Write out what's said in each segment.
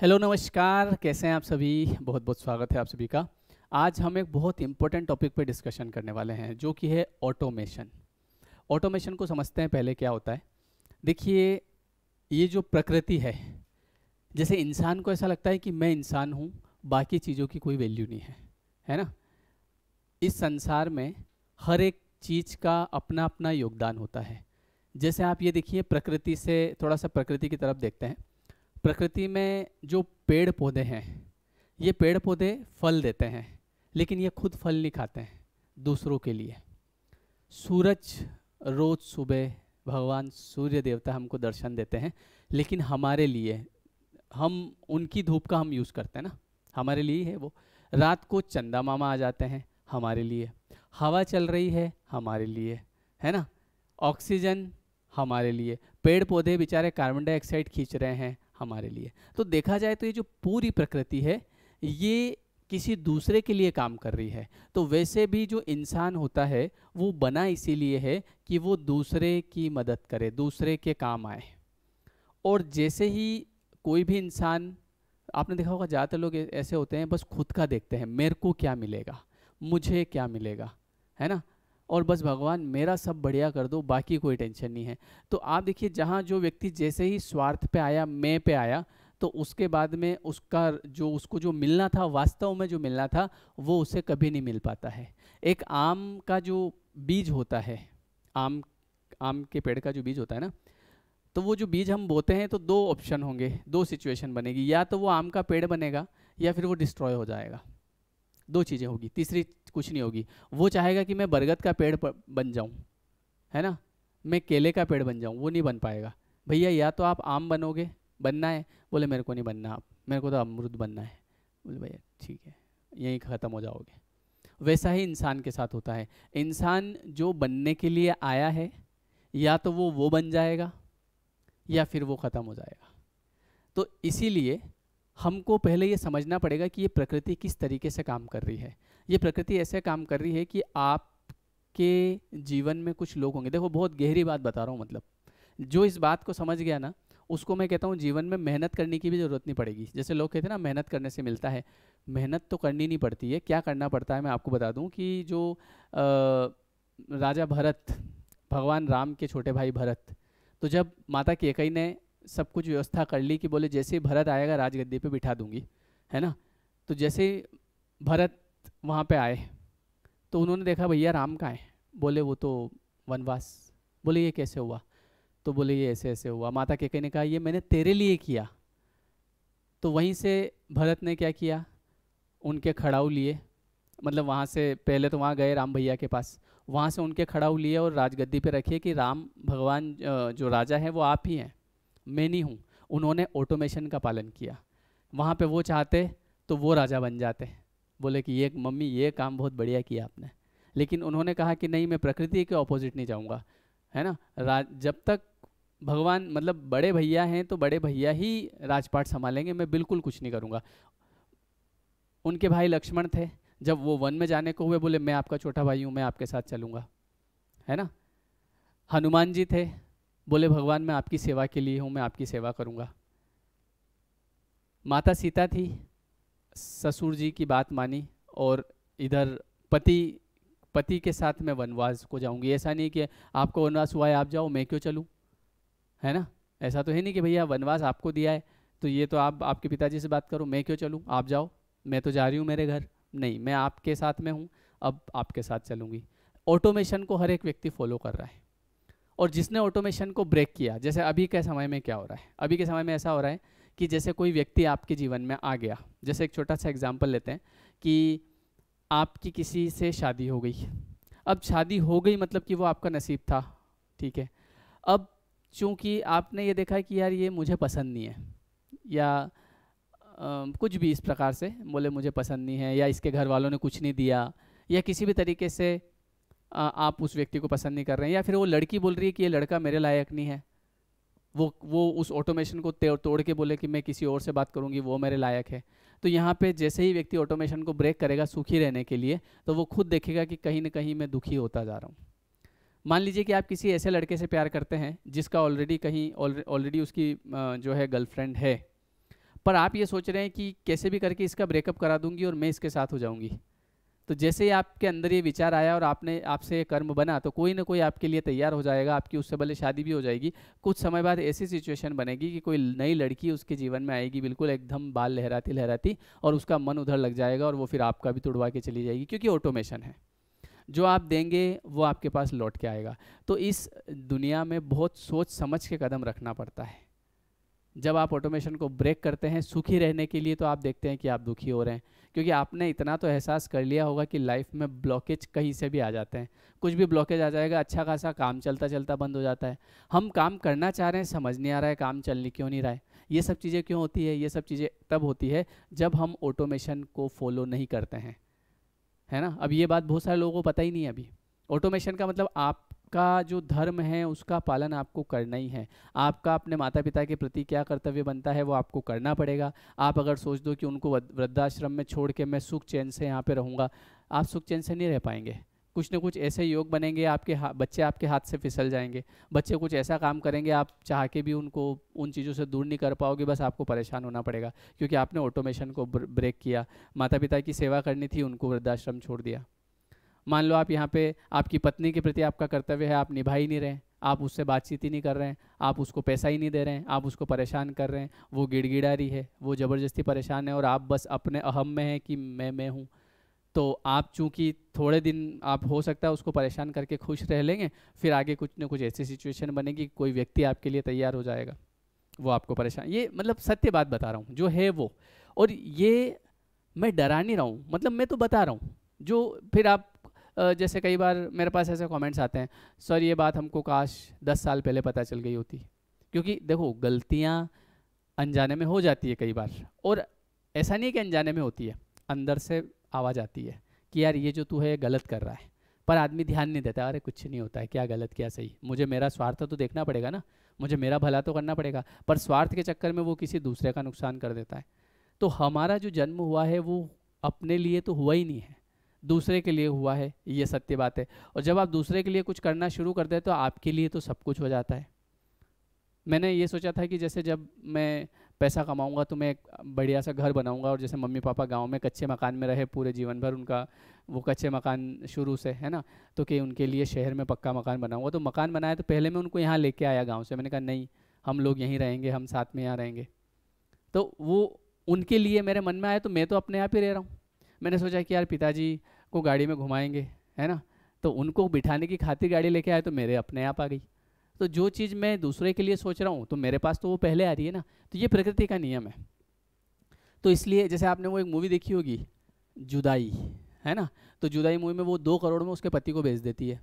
Hello, नमस्कार। कैसे हैं आप सभी? बहुत बहुत स्वागत है आप सभी का। आज हम एक बहुत इंपॉर्टेंट टॉपिक पर डिस्कशन करने वाले हैं, जो कि है ऑटोमेशन ऑटोमेशन को समझते हैं पहले क्या होता है? देखिए, ये जो प्रकृति है, जैसे इंसान को ऐसा लगता है कि मैं इंसान हूँ, बाकी चीज़ों की कोई वैल्यू नहीं है। है ना? इस संसार में हर एक चीज़ का अपना अपना योगदान होता है। जैसे आप ये देखिए, प्रकृति से, थोड़ा सा प्रकृति की तरफ़ देखते हैं। प्रकृति में जो पेड़ पौधे हैं, ये पेड़ पौधे फल देते हैं, लेकिन ये खुद फल नहीं खाते हैं, दूसरों के लिए। सूरज रोज सुबह भगवान सूर्य देवता हमको दर्शन देते हैं, लेकिन हमारे लिए, हम, उनकी धूप का हम यूज़ करते हैं ना, हमारे लिए है वो। रात को चंदा मामा आ जाते हैं, हमारे लिए। हवा चल रही है, हमारे लिए, है ना? ऑक्सीजन, हमारे लिए। पेड़ पौधे बेचारे कार्बन डाइऑक्साइड खींच रहे हैं हमारे लिए। तो देखा जाए तो ये जो पूरी प्रकृति है, ये किसी दूसरे के लिए काम कर रही है। तो वैसे भी जो इंसान होता है, वो बना इसीलिए है कि वो दूसरे की मदद करे, दूसरे के काम आए। और जैसे ही कोई भी इंसान, आपने देखा होगा ज़्यादातर लोग ऐसे होते हैं, बस खुद का देखते हैं, मेरे को क्या मिलेगा, मुझे क्या मिलेगा, है ना? और बस भगवान, मेरा सब बढ़िया कर दो, बाकी कोई टेंशन नहीं है। तो आप देखिए, जहाँ जो व्यक्ति जैसे ही स्वार्थ पे आया, मैं पे आया तो उसके बाद में उसका जो, उसको जो मिलना था, वास्तव में जो मिलना था, वो उसे कभी नहीं मिल पाता है। एक आम का जो बीज होता है, आम आम के पेड़ का जो बीज होता है ना तो वो जो बीज हम बोते हैं तो दो ऑप्शन होंगे, दो सिचुएशन बनेगी। या तो वो आम का पेड़ बनेगा, या फिर वो डिस्ट्रॉय हो जाएगा। दो चीज़ें होगी, तीसरी कुछ नहीं होगी। वो चाहेगा कि मैं बरगद का पेड़ बन जाऊँ, है ना? मैं केले का पेड़ बन जाऊँ, वो नहीं बन पाएगा। भैया, या तो आप आम बनोगे, बनना है? बोले, मेरे को नहीं बनना आप, मेरे को तो अमरुद बनना है। बोले, भैया, ठीक है, यहीं ख़त्म हो जाओगे। वैसा ही इंसान के साथ होता है। इंसान जो बनने के लिए आया है, या तो वो वो बन जाएगा, या फिर वो ख़त्म हो जाएगा। तो इसीलिए हमको पहले ये समझना पड़ेगा कि ये प्रकृति किस तरीके से काम कर रही है। ये प्रकृति ऐसे काम कर रही है कि आपके जीवन में कुछ लोग होंगे। देखो बहुत गहरी बात बता रहा हूँ मतलब। जो इस बात को समझ गया ना उसको मैं कहता हूँ जीवन में मेहनत करने की भी ज़रूरत नहीं पड़ेगी। जैसे लोग कहते हैं ना मेहनत करने से मिलता है। मेहनत तो करनी नहीं पड़ती है। क्या करना पड़ता है मैं आपको बता दूँ कि जो आ, राजा भरत भगवान राम के छोटे भाई भरत तो जब माता केकई ने सब कुछ व्यवस्था कर ली कि बोले जैसे ही भरत आएगा राजगद्दी पे बिठा दूँगी, है ना? तो जैसे ही भरत वहाँ पे आए तो उन्होंने देखा, भैया, राम का है? बोले, वो तो वनवास। बोले, ये कैसे हुआ? तो बोले, ये ऐसे ऐसे हुआ। माता के ने कहा ये मैंने तेरे लिए किया। तो वहीं से भरत ने क्या किया? उनके खड़ाऊ लिए मतलब वहाँ से, पहले तो वहाँ गए राम भैया के पास, वहाँ से उनके खड़ाऊ लिए और राजगद्दी पे रखिए कि राम भगवान जो राजा है वो आप ही हैं। मैं नहीं हूँ। उन्होंने ऑटोमेशन का पालन किया। वहाँ पे वो चाहते तो वो राजा बन जाते। बोले कि ये मम्मी, ये काम बहुत बढ़िया किया आपने। लेकिन उन्होंने कहा कि नहीं, मैं प्रकृति के ऑपोजिट नहीं जाऊँगा। है ना? जब तक भगवान मतलब बड़े भैया हैं तो बड़े भैया ही राजपाट संभालेंगे, मैं बिल्कुल कुछ नहीं करूँगा। उनके भाई लक्ष्मण थे। जब वो वन में जाने को हुए, बोले, मैं आपका छोटा भाई हूँ, मैं आपके साथ चलूँगा। है ना? हनुमान जी थे। बोले, भगवान, मैं आपकी सेवा के लिए हूँ, मैं आपकी सेवा करूँगा। माता सीता थी, ससुर जी की बात मानी और इधर पति पति के साथ मैं वनवास को जाऊँगी। ऐसा नहीं कि आपको वनवास हुआ है, आप जाओ, मैं क्यों चलूँ? है ना? ऐसा तो है नहीं कि भैया वनवास आपको दिया है तो ये तो आप, आपके पिताजी से बात करो, मैं क्यों चलूँ? आप जाओ, मैं तो जा रही हूँ मेरे घर। नहीं, मैं आपके साथ में हूँ, अब आपके साथ चलूँगी। ऑटोमेशन को हर एक व्यक्ति फॉलो कर रहा है। और जिसने ऑटोमेशन को ब्रेक किया जैसे अभी के समय में क्या हो रहा है? अभी के समय में ऐसा हो रहा है कि जैसे कोई व्यक्ति आपके जीवन में आ गया जैसे एक छोटा सा एग्ज़ाम्पल लेते हैं कि आपकी किसी से शादी हो गई। अब शादी हो गई मतलब कि वो आपका नसीब था ठीक है? अब चूँकि आपने ये देखा कि यार ये मुझे पसंद नहीं है या आ, कुछ भी इस प्रकार से बोले मुझे पसंद नहीं है या इसके घर वालों ने कुछ नहीं दिया या किसी भी तरीके से आप उस व्यक्ति को पसंद नहीं कर रहे हैं, या फिर वो लड़की बोल रही है कि ये लड़का मेरे लायक नहीं है। वो वो उस ऑटोमेशन को तोड़ के बोले कि मैं किसी और से बात करूँगी, वो मेरे लायक है। तो यहाँ पे जैसे ही व्यक्ति ऑटोमेशन को ब्रेक करेगा सुखी रहने के लिए तो वो खुद देखेगा कि कहीं ना कहीं मैं दुखी होता जा रहा हूँ। मान लीजिए कि आप किसी ऐसे लड़के से प्यार करते हैं, जिसका ऑलरेडी कहीं ऑलरेडी उसकी जो है गर्लफ्रेंड है। पर आप ये सोच रहे हैं कि कैसे भी करके इसका ब्रेकअप करा दूँगी और मैं इसके साथ हो जाऊँगी। तो जैसे ही आपके अंदर ये विचार आया और आपने आपसे ये कर्म बना तो कोई ना कोई आपके लिए तैयार हो जाएगा, आपकी उससे भले शादी भी हो जाएगी। कुछ समय बाद ऐसी सिचुएशन बनेगी कि कोई नई लड़की उसके जीवन में आएगी, बिल्कुल एकदम बाल लहराती लहराती और उसका मन उधर लग जाएगा और वो फिर आपका भी तुड़वा के चली जाएगी, क्योंकि ऑटोमेशन है। जो आप देंगे, वो आपके पास लौट के आएगा। तो इस दुनिया में बहुत सोच समझ के कदम रखना पड़ता है। जब आप ऑटोमेशन को ब्रेक करते हैं, सुखी रहने के लिए तो आप देखते हैं कि आप दुखी हो रहे हैं। क्योंकि आपने इतना तो एहसास कर लिया होगा कि लाइफ में ब्लॉकेज कहीं से भी आ जाते हैं। कुछ भी ब्लॉकेज आ जाएगा अच्छा खासा काम चलता चलता बंद हो जाता है। हम काम करना चाह रहे हैं, समझ नहीं आ रहा है काम चलने क्यों नहीं रहा है। ये सब चीज़ें क्यों होती है? ये सब चीज़ें तब होती है जब हम ऑटोमेशन को फॉलो नहीं करते हैं। है ना? अब ये बात बहुत सारे लोगों को पता ही नहीं है अभी। ऑटोमेशन का मतलब आप आपका जो धर्म है, उसका पालन आपको करना ही है। आपका अपने माता पिता के प्रति क्या कर्तव्य बनता है, वो आपको करना पड़ेगा। आप अगर सोच दो कि उनको वृद्धाश्रम में छोड़ के मैं सुख चैन से यहाँ पे रहूँगा, आप सुख चैन से नहीं रह पाएँगे। कुछ ना कुछ ऐसे योग बनेंगे, आपके बच्चे आपके हाथ से फिसल जाएँगे। बच्चे कुछ ऐसा काम करेंगे, आप चाह के भी उनको, उन चीज़ों से दूर नहीं कर पाओगे, बस आपको परेशान होना पड़ेगा। क्योंकि आपने ऑटोमेशन को ब्रेक किया माता पिता की सेवा करनी थी, उनको वृद्धाश्रम छोड़ दिया। मान लो आप यहाँ पे, आपकी पत्नी के प्रति आपका कर्तव्य है, आप निभा ही नहीं रहे, आप उससे बातचीत ही नहीं कर रहे हैं, आप उसको पैसा ही नहीं दे रहे हैं, आप उसको परेशान कर रहे हैं, वो गिड़गिड़ा रही है, वो ज़बरदस्ती परेशान है और आप बस अपने अहम में हैं कि मैं मैं हूँ। तो आप चूँकि थोड़े दिन आप हो सकता है उसको परेशान करके खुश रह लेंगे, फिर आगे कुछ ना कुछ ऐसी सिचुएशन बनेगी कोई व्यक्ति आपके लिए तैयार हो जाएगा, वो आपको परेशान। ये मतलब सत्य बात बता रहा हूँ, जो है वो। और ये मैं डरा नहीं रहा हूँ मतलब मैं तो बता रहा हूँ, जो फिर आप जैसे कई बार मेरे पास ऐसे कमेंट्स आते हैं सर ये बात हमको काश दस साल पहले पता चल गई होती। क्योंकि देखो, गलतियाँ अनजाने में हो जाती है कई बार, और ऐसा नहीं कि अनजाने में होती है, अंदर से आवाज़ आती है कि यार ये जो तू है गलत कर रहा है, पर आदमी ध्यान नहीं देता, अरे, कुछ नहीं होता है, क्या गलत, क्या सही? मुझे मेरा स्वार्थ तो देखना पड़ेगा ना, मुझे मेरा भला तो करना पड़ेगा, पर स्वार्थ के चक्कर में वो किसी दूसरे का नुकसान कर देता है। तो हमारा जो जन्म हुआ है, वो अपने लिए तो हुआ ही नहीं है। दूसरे के लिए हुआ है, ये सत्य बात है। और जब आप दूसरे के लिए कुछ करना शुरू कर दे तो आपके लिए तो सब कुछ हो जाता है। मैंने ये सोचा था कि जैसे जब मैं पैसा कमाऊँगा तो मैं एक बढ़िया सा घर बनाऊँगा, और जैसे मम्मी पापा गाँव में कच्चे मकान में रहे पूरे जीवन भर, उनका वो कच्चे मकान शुरू से, है ना? तो कि उनके लिए शहर में पक्का मकान बनाऊँगा। तो मकान बनाया तो पहले मैं उनको यहाँ लेके आया गाँव से। मैंने कहा, नहीं, हम लोग यहीं रहेंगे, हम साथ में यहाँ रहेंगे। तो वो उनके लिए मेरे मन में आया तो मैं तो अपने आप ही रह रहा हूँ। मैंने सोचा कि यार पिताजी को गाड़ी में घुमाएँगे, है ना? तो उनको बिठाने की खातिर गाड़ी लेके आए तो मेरे अपने आप आ गई। तो जो चीज़ मैं दूसरे के लिए सोच रहा हूँ तो मेरे पास तो वो पहले आ रही है ना तो ये प्रकृति का नियम है। तो इसलिए जैसे आपने वो एक मूवी देखी होगी, जुदाई, है ना? तो जुदाई मूवी में वो दो करोड़ में उसके पति को भेज देती है।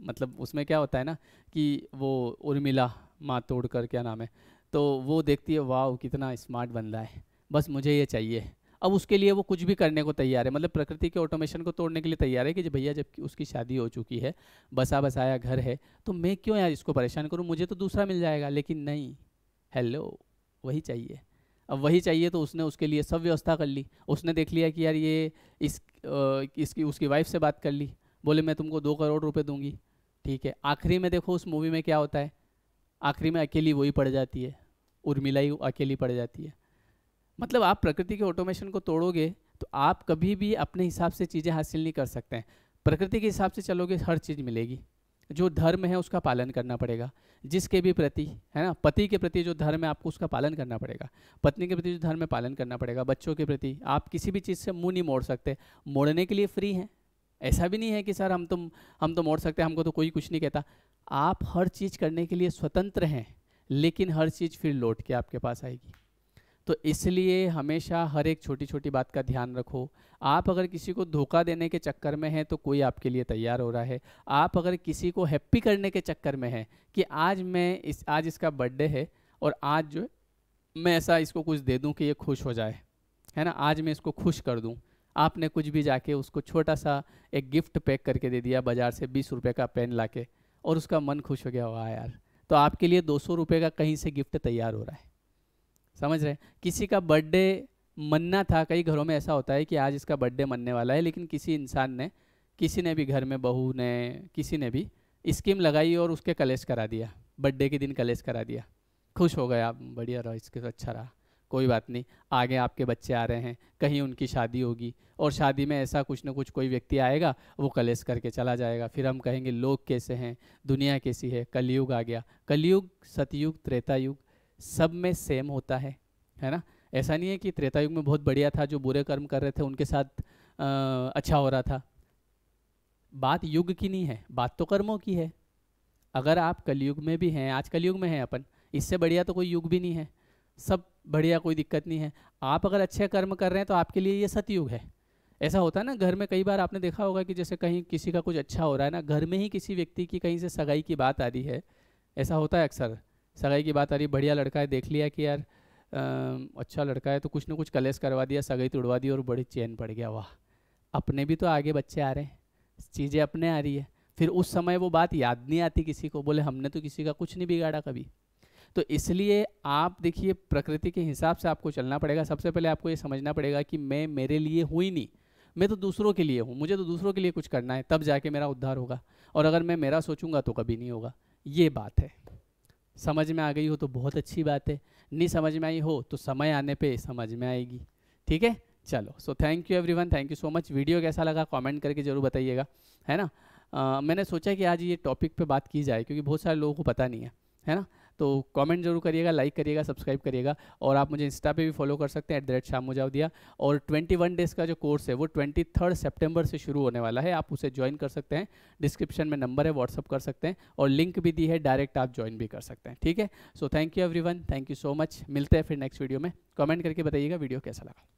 मतलब उसमें क्या होता है ना कि वो उर्मिला माँ तोड़ कर क्या नाम है तो वो देखती है वाह कितना स्मार्ट बंदा है, बस मुझे ये चाहिए। अब उसके लिए वो कुछ भी करने को तैयार है। मतलब प्रकृति के ऑटोमेशन को तोड़ने के लिए तैयार है कि भैया जब उसकी शादी हो चुकी है, बसा बसाया घर है तो मैं क्यों यार इसको परेशान करूँ? मुझे तो दूसरा मिल जाएगा, लेकिन नहीं। हेलो वही चाहिए। अब वही चाहिए तो उसने उसके लिए सब व्यवस्था कर ली। उसने देख लिया कि यार ये इस इसकी, उसकी वाइफ से बात कर ली। बोले, मैं तुमको दो करोड़ रुपए दूँगी। ठीक है। आखिरी में देखो उस मूवी में क्या होता है? आखिरी में अकेली वही पड़ जाती है। उर्मिला ही अकेली पड़ जाती है। मतलब आप प्रकृति के ऑटोमेशन को तोड़ोगे तो आप कभी भी अपने हिसाब से चीज़ें हासिल नहीं कर सकते हैं। प्रकृति के हिसाब से चलोगे, हर चीज़ मिलेगी। जो धर्म है, उसका पालन करना पड़ेगा। जिसके भी प्रति, है ना, पति के प्रति जो धर्म है, आपको उसका पालन करना पड़ेगा। पत्नी के प्रति जो धर्म है, पालन करना पड़ेगा। बच्चों के प्रति, आप किसी भी चीज़ से मुँह नहीं मोड़ सकते। मोड़ने के लिए फ्री हैं। ऐसा भी नहीं है कि, सर, हम तो हम तो मोड़ सकते हैं, हमको तो कोई कुछ नहीं कहता। आप हर चीज़ करने के लिए स्वतंत्र हैं, लेकिन हर चीज़ फिर लौट के आपके पास आएगी। तो इसलिए हमेशा हर एक छोटी छोटी बात का ध्यान रखो। आप अगर किसी को धोखा देने के चक्कर में हैं तो कोई आपके लिए तैयार हो रहा है। आप अगर किसी को हैप्पी करने के चक्कर में हैं कि आज मैं इस, आज इसका बर्थडे है और आज जो मैं ऐसा इसको कुछ दे दूँ कि ये खुश हो जाए, है ना? आज मैं इसको खुश कर दूँ। आपने कुछ भी जाके उसको छोटा सा एक गिफ्ट पैक करके दे दिया, बाज़ार से बीस रुपये का पेन ला के और उसका मन खुश हो गया हुआ यार! तो आपके लिए दो सौ रुपये का कहीं से गिफ्ट तैयार हो रहा है। समझ रहे किसी का बर्थडे मनना था, कई घरों में ऐसा होता है कि आज इसका बर्थडे मनने वाला है, लेकिन किसी इंसान ने, किसी ने भी घर में, बहू ने, किसी ने भी स्कीम लगाई और उसके कलेश करा दिया, बर्थडे के दिन कलेश करा दिया। खुश हो गया बढ़िया रहो, इसके तो अच्छा रहा, कोई बात नहीं, आगे आपके बच्चे आ रहे हैं, कहीं उनकी शादी होगी और शादी में ऐसा कुछ ना कुछ कोई व्यक्ति आएगा, वो कलेश करके चला जाएगा। फिर हम कहेंगे, लोग कैसे हैं, दुनिया कैसी है, कलयुग आ गया, कलयुग, सतयुग त्रेता युग सब में सेम होता है है ना? ऐसा नहीं है कि त्रेता युग में बहुत बढ़िया था जो बुरे कर्म कर रहे थे उनके साथ आ, अच्छा हो रहा था। बात युग की नहीं है बात तो कर्मों की है। अगर आप कलयुग में भी हैं आज कलयुग में हैं अपन इससे बढ़िया तो कोई युग भी नहीं है। सब बढ़िया कोई दिक्कत नहीं है। आप अगर अच्छे कर्म कर रहे हैं तो आपके लिए ये सतयुग है। ऐसा होता है ना घर में कई बार आपने देखा होगा कि जैसे कहीं किसी का कुछ अच्छा हो रहा है ना घर में ही किसी व्यक्ति की कहीं से सगाई की बात आ रही है ऐसा होता है अक्सर। सगाई की बात आ रही बढ़िया लड़का है देख लिया कि यार आ, अच्छा लड़का है तो कुछ ना कुछ कलेस करवा दिया सगाई तोड़वा दी और बड़ी चैन पड़ गया वाह। अपने भी तो आगे बच्चे आ रहे हैं चीज़ें अपने आ रही है। फिर उस समय वो बात याद नहीं आती किसी को बोले हमने तो किसी का कुछ नहीं बिगाड़ा कभी। तो इसलिए आप देखिए प्रकृति के हिसाब से आपको चलना पड़ेगा। सबसे पहले आपको ये समझना पड़ेगा कि मैं मेरे लिए हुई नहीं मैं तो दूसरों के लिए हूँ मुझे तो दूसरों के लिए कुछ करना है तब जाके मेरा उद्धार होगा। और अगर मैं मेरा सोचूँगा तो कभी नहीं होगा। ये बात है। समझ में आ गई हो तो बहुत अच्छी बात है। नहीं समझ में आई हो तो समय आने पे समझ में आएगी। ठीक है? चलो so thank you everyone thank you so much video कैसा लगा कमेंट करके ज़रूर बताइएगा है ना? आ, मैंने सोचा कि आज ये टॉपिक पे बात की जाए क्योंकि बहुत सारे लोगों को पता नहीं है है ना? तो कमेंट ज़रूर करिएगा लाइक करिएगा सब्सक्राइब करिएगा और आप मुझे इंस्टा पे भी फॉलो कर सकते हैं एट द रेट शाम और 21 डेज़ का जो कोर्स है, वो ट्वेंटी थर्ड सेप्टेम्बर से शुरू होने वाला है, आप उसे ज्वाइन कर सकते हैं। डिस्क्रिप्शन में नंबर है व्हाट्सअप कर सकते हैं और लिंक भी दी है डायरेक्ट आप ज्वाइन भी कर सकते हैं, ठीक है? So thank you every thank you so much मिलते हैं फिर नेक्स्ट वीडियो में। कमेंट करके बताइएगा वीडियो कैसा लगा।